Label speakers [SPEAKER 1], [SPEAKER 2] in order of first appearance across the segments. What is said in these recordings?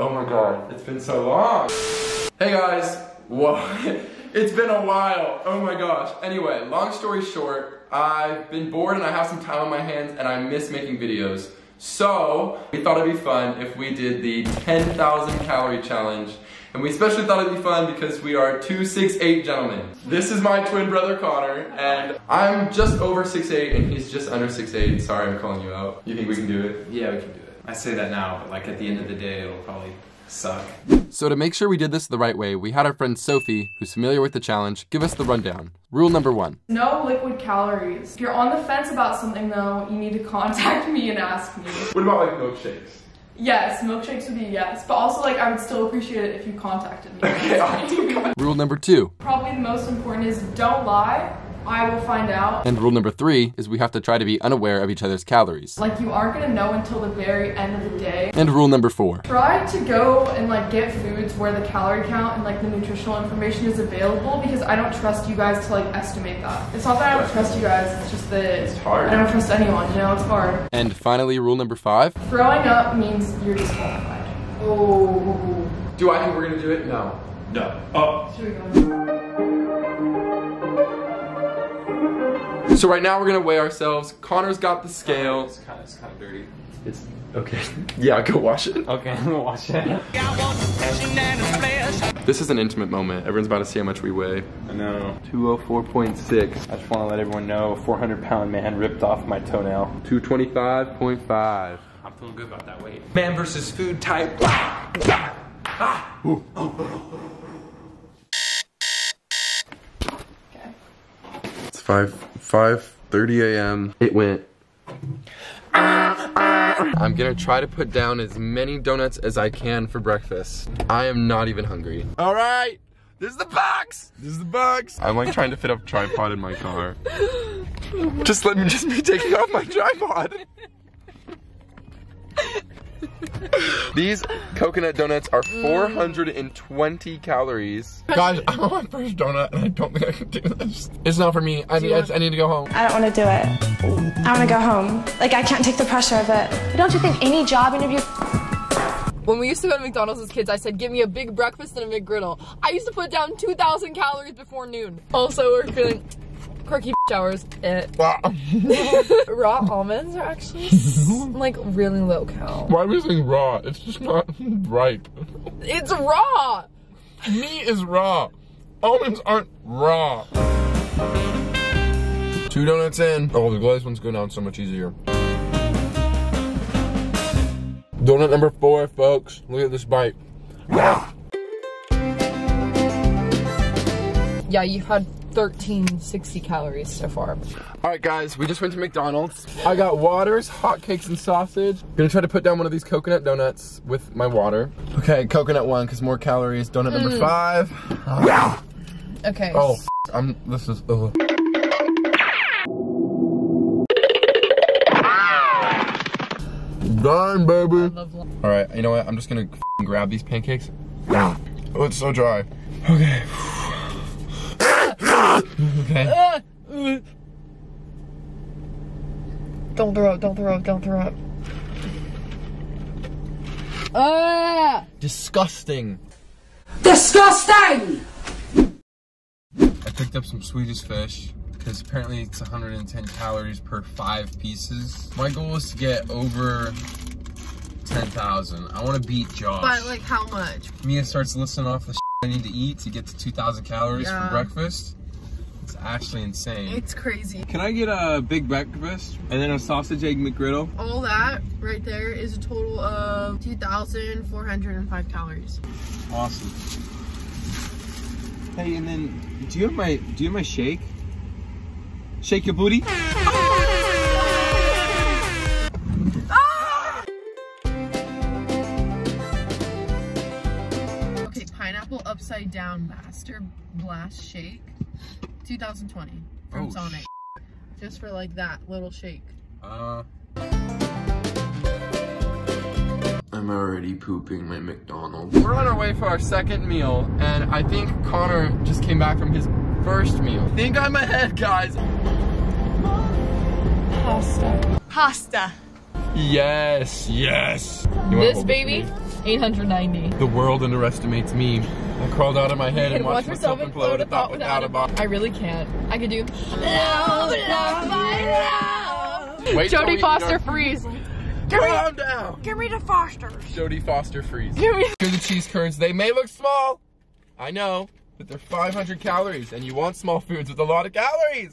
[SPEAKER 1] Oh my god, it's been so long. Hey guys, whoa, it's been a while. Oh my gosh. Anyway, long story short, I've been bored and I have some time on my hands and I miss making videos. So, we thought it'd be fun if we did the 10,000 calorie challenge. And we especially thought it'd be fun because we are two six eight gentlemen. This is my twin brother Connor, and I'm just over six eight, and he's just under six eight. Sorry, I'm calling you out. You think we can do it?
[SPEAKER 2] Yeah, we can do it. I say that now, but like at the end of the day, it'll probably suck.
[SPEAKER 1] So to make sure we did this the right way, we had our friend Sophie, who's familiar with the challenge, give us the rundown. Rule number one.
[SPEAKER 3] No liquid calories. If you're on the fence about something though, you need to contact me and ask me.
[SPEAKER 1] What about like milkshakes?
[SPEAKER 3] Yes, milkshakes would be a yes, but also like I would still appreciate it if you contacted me.
[SPEAKER 1] Okay, Rule number two.
[SPEAKER 3] Probably the most important is don't lie. I will find out.
[SPEAKER 1] And rule number three is we have to try to be unaware of each other's calories.
[SPEAKER 3] Like you aren't gonna know until the very end of the day.
[SPEAKER 1] And rule number four.
[SPEAKER 3] Try to go and like get foods where the calorie count and like the nutritional information is available because I don't trust you guys to like estimate that. It's not that I don't trust you guys, it's just that it's
[SPEAKER 1] hard.
[SPEAKER 3] I don't trust anyone, you know, it's hard.
[SPEAKER 1] And finally, rule number five.
[SPEAKER 3] Throwing up means you're disqualified. Oh.
[SPEAKER 1] Do I think we're gonna do it? No.
[SPEAKER 2] No. Oh.
[SPEAKER 1] So right now we're gonna weigh ourselves. Connor's got the scale.
[SPEAKER 2] It's kind of, it's kind of dirty.
[SPEAKER 1] It's okay. Yeah, go wash it.
[SPEAKER 2] Okay, I'm gonna watch it.
[SPEAKER 1] This is an intimate moment. Everyone's about to see how much we weigh.
[SPEAKER 2] I know.
[SPEAKER 1] 204.6.
[SPEAKER 2] I just want to let everyone know, 400 pound man ripped off my toenail.
[SPEAKER 1] 225.5.
[SPEAKER 2] I'm feeling good about that weight. Man versus food type.
[SPEAKER 1] It's 5 5:30 a.m. It went. I'm gonna try to put down as many donuts as I can for breakfast. I am not even hungry. All right, this is the box. This is the box. I'm like trying to fit a tripod in my car. Just let me just be taking off my tripod. These coconut donuts are 420 calories. Guys, I'm on my first donut and I don't think I can do this. It's not for me. I need, I, I need to go home.
[SPEAKER 4] I don't want to do it. I want to go home. Like, I can't take the pressure of it. But don't you think any job interview
[SPEAKER 5] When we used to go to McDonald's as kids, I said, give me a big breakfast and a McGriddle. I used to put down 2,000 calories before noon. Also, we're feeling quirky hours. Eh. Raw almonds are actually like really low cal.
[SPEAKER 1] Why are we saying raw? It's just not ripe.
[SPEAKER 5] It's raw!
[SPEAKER 1] Meat is raw. Almonds aren't raw. Two donuts in. Oh, the glazed ones go down so much easier. Donut number four, folks. Look at this bite.
[SPEAKER 5] Yeah, you had 1360 calories so far.
[SPEAKER 1] All right, guys, we just went to McDonald's. I got waters, hotcakes, and sausage. Gonna try to put down one of these coconut donuts with my water. Okay, coconut one, because more calories. Donut number hmm. five.
[SPEAKER 5] Okay.
[SPEAKER 1] Oh, f- I'm, this is, ugh. Done, baby.
[SPEAKER 5] love
[SPEAKER 1] All right, you know what? I'm just gonna grab these pancakes. Oh, it's so dry. Okay. okay.
[SPEAKER 5] Don't throw up, don't throw up, don't throw up. Ah!
[SPEAKER 1] Disgusting.
[SPEAKER 6] Disgusting!
[SPEAKER 1] I picked up some Swedish fish because apparently it's 110 calories per five pieces. My goal is to get over 10,000. I want to beat Josh.
[SPEAKER 5] But like how much?
[SPEAKER 1] Mia starts listing off the I need to eat to get to 2,000 calories
[SPEAKER 5] Yeah.
[SPEAKER 1] for breakfast. It's actually insane.
[SPEAKER 5] It's crazy.
[SPEAKER 2] Can I get a big breakfast and then a sausage egg McGriddle?
[SPEAKER 5] All that right there is a total of 2,405 calories.
[SPEAKER 2] Awesome. Hey, and then do you have my do you have my shake? Shake your booty.
[SPEAKER 5] Okay, pineapple upside down master blast shake, 2020 from
[SPEAKER 1] Oh,
[SPEAKER 5] Sonic. Just for like that little shake.
[SPEAKER 1] Uh. I'm already pooping my McDonald's. We're on our way for our second meal, and I think Connor just came back from his first meal. I think I'm ahead, guys.
[SPEAKER 4] pasta?
[SPEAKER 7] Pasta.
[SPEAKER 1] Yes, yes.
[SPEAKER 5] This baby,
[SPEAKER 1] me?
[SPEAKER 5] 890.
[SPEAKER 1] The world underestimates me. I crawled out of my head and
[SPEAKER 5] And
[SPEAKER 1] watched myself implode. A thought without a bomb.
[SPEAKER 5] I really can't. I could do.
[SPEAKER 1] Wait till we
[SPEAKER 5] Jodie
[SPEAKER 1] eat
[SPEAKER 5] Foster
[SPEAKER 1] our-
[SPEAKER 5] freeze.
[SPEAKER 1] Calm down.
[SPEAKER 5] Give me the Fosters.
[SPEAKER 1] Jodie Foster freeze.
[SPEAKER 5] Give me.
[SPEAKER 1] Here the cheese curds. They may look small. I know, but they're 500 calories, and you want small foods with a lot of calories.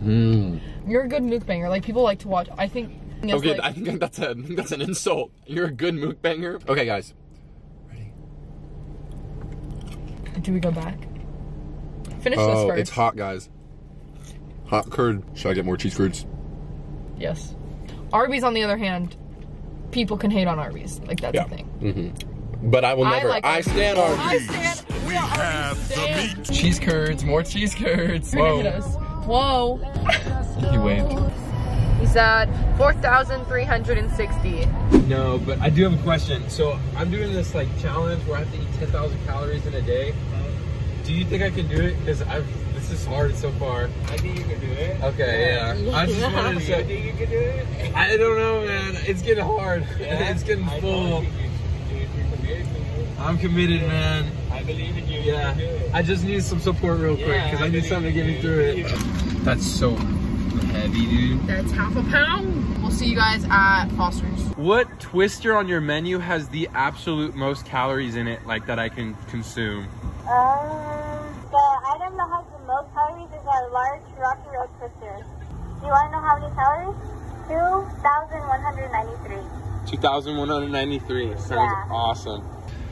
[SPEAKER 1] Hmm.
[SPEAKER 5] You're a good mukbanger. Like people like to watch. I think.
[SPEAKER 1] Okay,
[SPEAKER 5] like-
[SPEAKER 1] I think that's a that's an insult. You're a good mukbanger. Okay, guys. Ready?
[SPEAKER 5] Do we go back? Finish this
[SPEAKER 1] Oh,
[SPEAKER 5] first.
[SPEAKER 1] it's hot, guys. Hot curd. Should I get more cheese curds?
[SPEAKER 5] Yes. Arby's, on the other hand, people can hate on Arby's. Like that's
[SPEAKER 1] Yeah.
[SPEAKER 5] the thing. Mm-hmm.
[SPEAKER 1] But I will
[SPEAKER 5] I
[SPEAKER 1] never.
[SPEAKER 5] like
[SPEAKER 1] I
[SPEAKER 5] Arby's.
[SPEAKER 1] stand
[SPEAKER 5] I
[SPEAKER 1] Arby's.
[SPEAKER 5] stand. We have stand.
[SPEAKER 1] Cheese curds. More cheese curds.
[SPEAKER 5] You're hit
[SPEAKER 1] Whoa.
[SPEAKER 5] Us. Whoa.
[SPEAKER 1] He waved.
[SPEAKER 5] He's at 4,360.
[SPEAKER 2] No, but I do have a question. So I'm doing this like challenge where I have to eat 10,000 calories in a day. Do you think I can do it? Because I've this is hard so far.
[SPEAKER 7] I think you can do it.
[SPEAKER 2] Okay, yeah. I just wanted to
[SPEAKER 7] You
[SPEAKER 2] say.
[SPEAKER 7] think you can do it?
[SPEAKER 2] I don't know, man. It's getting hard. it's getting full.
[SPEAKER 7] know you can- you- you're committed to it.
[SPEAKER 2] I'm committed, man.
[SPEAKER 7] I believe in you.
[SPEAKER 2] Yeah.
[SPEAKER 7] You can do it.
[SPEAKER 2] I just need some support real quick because I,
[SPEAKER 7] I
[SPEAKER 2] need something to get me through it. That's so heavy, dude.
[SPEAKER 5] That's half a pound. We'll see you guys at Foster's.
[SPEAKER 2] What twister on your menu has the absolute most calories in it, like that I can consume?
[SPEAKER 8] Um, the item that has the most calories is our large Rocky Road Twister. Do you want to know how many calories? 2,193.
[SPEAKER 2] 2,193. Sounds
[SPEAKER 8] Yeah.
[SPEAKER 2] awesome.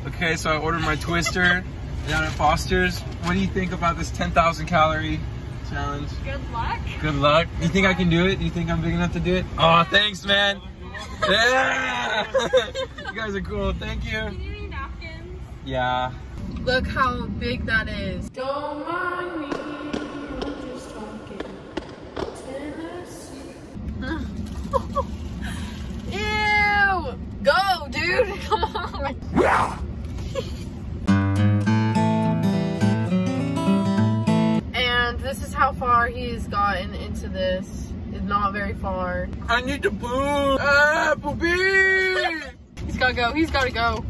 [SPEAKER 2] Okay, so I ordered my twister down at Foster's. What do you think about this 10,000 calorie challenge?
[SPEAKER 5] Good luck.
[SPEAKER 2] Good luck. You think I can do it? Do you think I'm big enough to do it? Oh, thanks, man. Yeah. you guys are cool. Thank you. Yeah.
[SPEAKER 5] Look how big that is.
[SPEAKER 3] Don't mind me, I'm just talking Tennessee.
[SPEAKER 5] Ew! Go, dude! Come on! This is how far he's gotten into this. It's not very far.
[SPEAKER 2] I need to poop. Applebee.
[SPEAKER 5] Ah, he's gotta go. He's gotta go.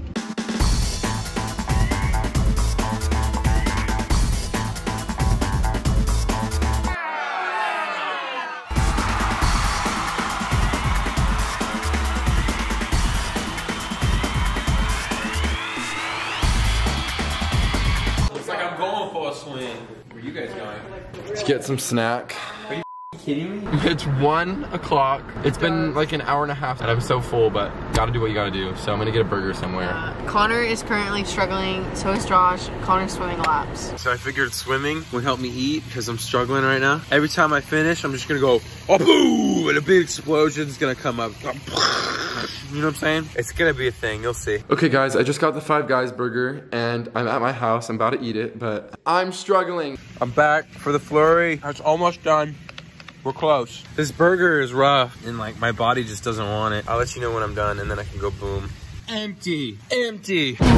[SPEAKER 2] Looks like I'm going for a swing. Where you guys going?
[SPEAKER 1] Let's get some snack.
[SPEAKER 2] Are you kidding me?
[SPEAKER 1] It's one o'clock. It's been like an hour and a half, and I'm so full. But gotta do what you gotta do. So I'm gonna get a burger somewhere.
[SPEAKER 5] Connor is currently struggling. So is Josh. Connor's swimming laps.
[SPEAKER 2] So I figured swimming would help me eat because I'm struggling right now. Every time I finish, I'm just gonna go, oh, boom, and a big explosion's gonna come up. You know what I'm saying? It's gonna be a thing. You'll see.
[SPEAKER 1] Okay, guys, I just got the Five Guys burger, and I'm at my house. I'm about to eat it, but I'm struggling.
[SPEAKER 2] I'm back for the flurry. It's almost done. We're close. This burger is rough, and like my body just doesn't want it. I'll let you know when I'm done, and then I can go boom. Empty. Empty. Boom.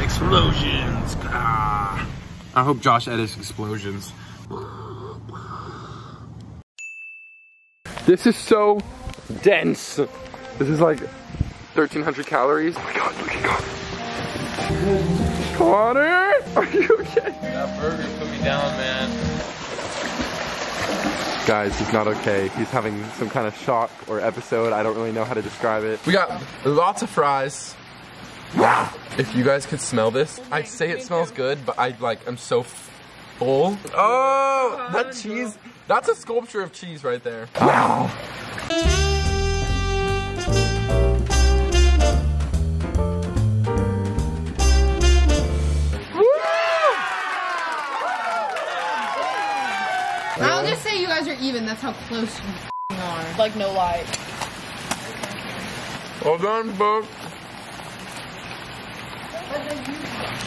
[SPEAKER 2] Explosions. Ah. I hope Josh edits explosions.
[SPEAKER 1] This is so dense. This is like 1,300 calories. Oh my god, look at God. Connor, are you okay?
[SPEAKER 2] That burger put me down, man.
[SPEAKER 1] Guys, he's not okay. He's having some kind of shock or episode. I don't really know how to describe it. We got lots of fries. If you guys could smell this, I'd say it smells good, but I like, I'm so full. Oh, that cheese, that's a sculpture of cheese right there. Wow.
[SPEAKER 3] Just say you guys are even. That's how close you are.
[SPEAKER 5] Like no lie.
[SPEAKER 1] Well done, folks.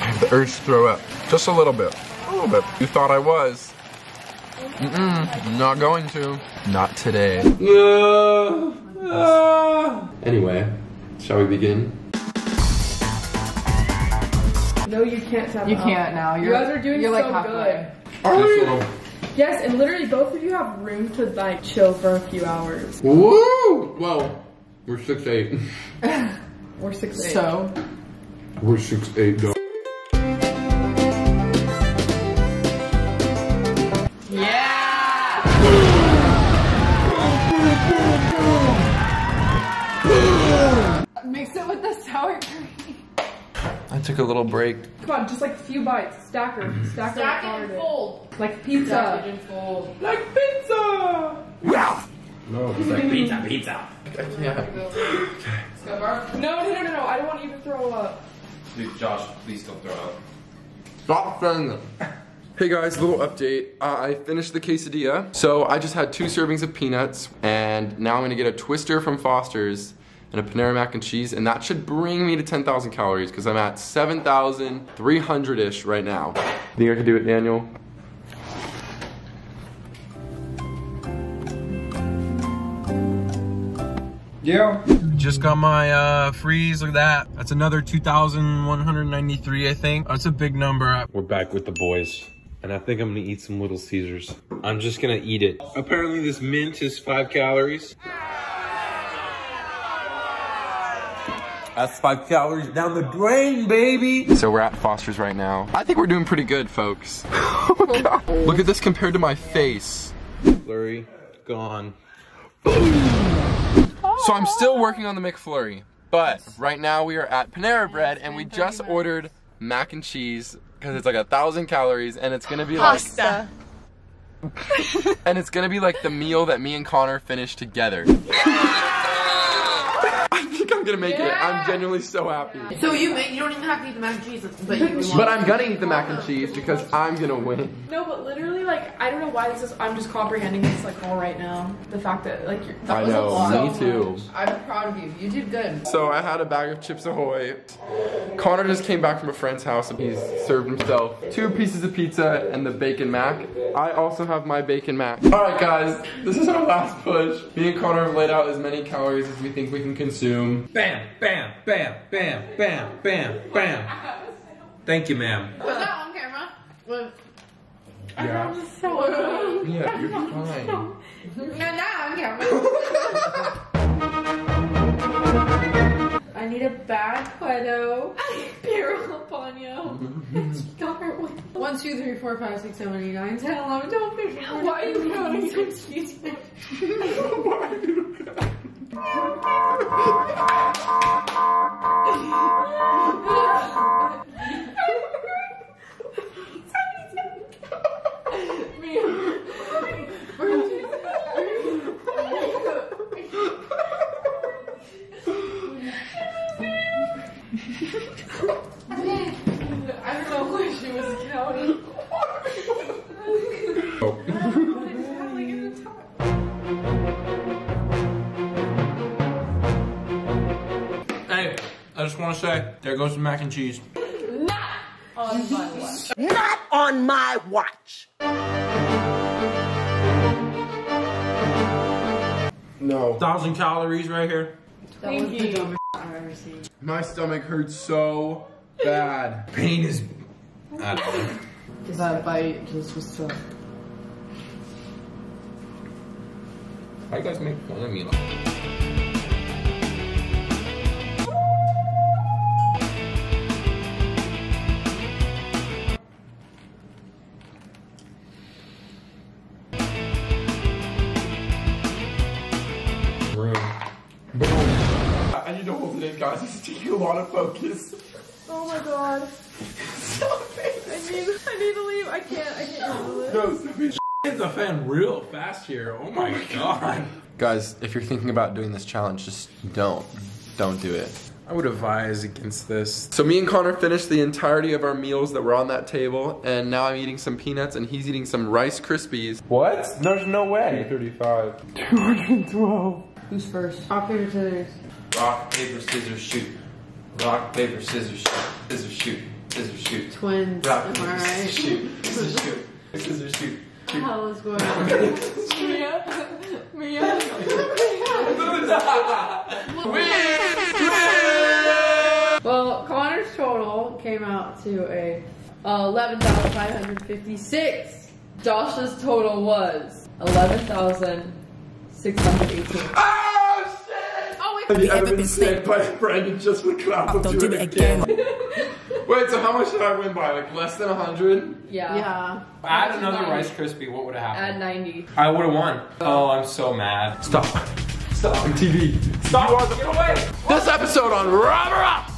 [SPEAKER 1] I have the urge to throw up. Just a little bit. A little bit. You thought I was. Mm-mm. Not going to. Not today. Anyway, shall we begin?
[SPEAKER 3] No, you can't. Sam.
[SPEAKER 5] You can't now. You're,
[SPEAKER 3] You guys are doing
[SPEAKER 5] you're like
[SPEAKER 3] so
[SPEAKER 5] halfway.
[SPEAKER 1] This little
[SPEAKER 3] Yes, and literally both of you have room to like chill for a few hours.
[SPEAKER 1] Woo! Well, we're six eight.
[SPEAKER 3] we're six eight.
[SPEAKER 5] So,
[SPEAKER 1] We're six eight. Though. Took a little break.
[SPEAKER 3] Come on, just like a few bites. Stacker. Stacker.
[SPEAKER 5] Stack and
[SPEAKER 3] hard.
[SPEAKER 5] fold.
[SPEAKER 3] Like pizza.
[SPEAKER 5] Stack and fold.
[SPEAKER 1] Like pizza. No, it's like pizza, pizza. Yeah.
[SPEAKER 3] No, no, no, no, no. I don't want you to throw up.
[SPEAKER 2] Dude, Josh, please don't throw up.
[SPEAKER 1] Stop saying that. Hey guys, little update. Uh, I finished the quesadilla. So I just had two servings of peanuts, and now I'm gonna get a twister from Foster's and a Panera mac and cheese, and that should bring me to 10,000 calories because I'm at 7,300-ish right now. Think I can do it, Daniel?
[SPEAKER 2] Yeah. Just got my uh, freeze. Look at that. That's another 2,193, I think. That's a big number. We're back with the boys. And I think I'm gonna eat some Little Caesars. I'm just gonna eat it. Apparently this mint is five calories. That's five calories down the drain, baby.
[SPEAKER 1] So we're at Foster's right now. I think we're doing pretty good, folks. Oh, God. Look at this compared to my face.
[SPEAKER 2] Flurry, gone.
[SPEAKER 1] So I'm still working on the McFlurry, but right now we are at Panera Bread and we just ordered mac and cheese because it's like a thousand calories and it's gonna be
[SPEAKER 5] Pasta.
[SPEAKER 1] like and it's gonna be like the meal that me and Connor finished together. I think I'm gonna make it. I'm genuinely so happy.
[SPEAKER 5] So you make, you don't even have to eat the mac and cheese, but you want
[SPEAKER 1] But I'm gonna eat the mac and cheese because I'm gonna win.
[SPEAKER 3] No, but literally, like, I don't know why this is. I'm just comprehending this like all right now. The fact that like you're, that
[SPEAKER 1] I
[SPEAKER 3] was
[SPEAKER 1] know,
[SPEAKER 3] a lot.
[SPEAKER 1] me too.
[SPEAKER 5] I'm proud of you. You did good.
[SPEAKER 1] So I had a bag of Chips Ahoy. Connor just came back from a friend's house and he's served himself two pieces of pizza and the bacon mac. I also have my bacon mac. All right, guys, this is our last push. Me and Connor have laid out as many calories as we think we can consume.
[SPEAKER 2] Bam, bam, bam, bam, bam, bam, bam. Thank you, ma'am.
[SPEAKER 5] Put that on camera. Well,
[SPEAKER 1] Yeah,
[SPEAKER 5] so,
[SPEAKER 1] yeah, you're fine.
[SPEAKER 5] no, not on camera. I need a bad Quedo. Barrel Ponyo. One, two, three, four, five, six, seven, eight, nine, ten, eleven, twelve, thirteen. Why are you counting? Excuse me. I
[SPEAKER 2] say, there goes the mac and cheese.
[SPEAKER 5] On my watch.
[SPEAKER 6] Not on my watch.
[SPEAKER 1] No,
[SPEAKER 2] Thousand calories right here.
[SPEAKER 5] That was the I've ever seen.
[SPEAKER 1] my stomach hurts so bad.
[SPEAKER 2] Pain is. I don't know.
[SPEAKER 5] That bite just was so.
[SPEAKER 2] Why you guys make fun of me? Like?
[SPEAKER 1] I I need to hold it in, guys. This is taking a lot of focus.
[SPEAKER 3] Oh my god. Stop it. I need. I need to leave. I can't. I can't handle it.
[SPEAKER 1] No, Sophie.
[SPEAKER 2] Hit the fan real fast here. Oh my oh god.
[SPEAKER 1] Guys, if you're thinking about doing this challenge, just don't. Don't do it.
[SPEAKER 2] I would advise against this.
[SPEAKER 1] So me and Connor finished the entirety of our meals that were on that table, and now I'm eating some peanuts and he's eating some Rice Krispies.
[SPEAKER 2] What? There's no way.
[SPEAKER 1] 35.
[SPEAKER 5] Who's first? Rock, paper, scissors.
[SPEAKER 2] Rock, paper, scissors, shoot. Rock, paper, scissors, shoot. Scissors, shoot. Scissors, shoot.
[SPEAKER 5] Twins.
[SPEAKER 2] Rock, paper,
[SPEAKER 5] I
[SPEAKER 2] scissors, shoot. Scissors, shoot. Scissors, shoot.
[SPEAKER 5] What the hell is going on? Mia. Mia. well, Connor's total came out to a uh, 11,556 Josh's total was 11,618.
[SPEAKER 1] Oh shit!
[SPEAKER 5] Oh,
[SPEAKER 1] Have
[SPEAKER 5] wait.
[SPEAKER 1] you ever been spanked by a friend and just would clap them do it again? Wait, so how much did I win by? Like less than 100?
[SPEAKER 5] Yeah.
[SPEAKER 3] Yeah.
[SPEAKER 2] Add another Rice Krispie, what would have happened?
[SPEAKER 5] Add
[SPEAKER 2] happened?
[SPEAKER 5] 90.
[SPEAKER 2] I would have won. Oh, I'm so mad.
[SPEAKER 1] Stop. Stop. TV. Stop. You are the
[SPEAKER 2] Get away!
[SPEAKER 1] This episode on Robber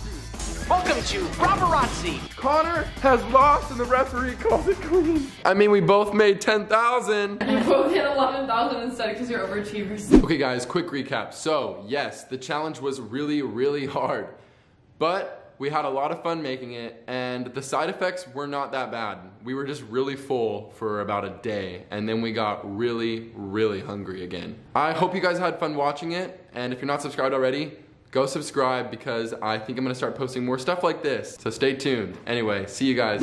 [SPEAKER 6] Welcome to Robberazzi.
[SPEAKER 1] Connor has lost and the referee called it clean. I mean, we both made 10,000.
[SPEAKER 5] You both hit 11,000 instead because you're overachievers.
[SPEAKER 1] Okay guys, quick recap. So yes, the challenge was really, really hard, but we had a lot of fun making it and the side effects were not that bad. We were just really full for about a day and then we got really, really hungry again. I hope you guys had fun watching it and if you're not subscribed already, go subscribe because I think I'm gonna start posting more stuff like this. So stay tuned. Anyway, see you guys.